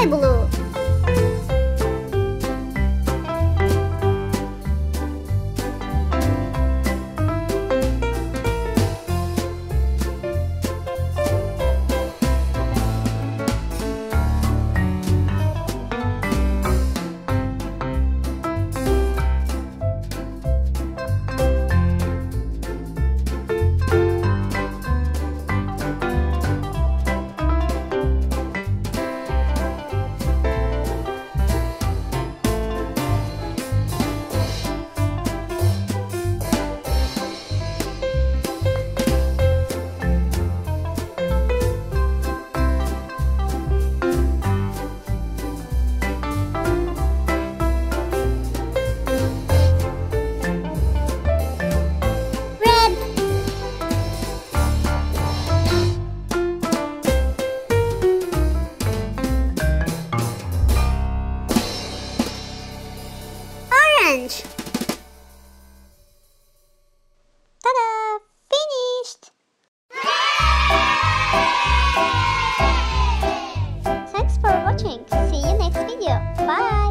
sky Orange. Ta-da! Finished! Thanks for watching. See you next video. Bye!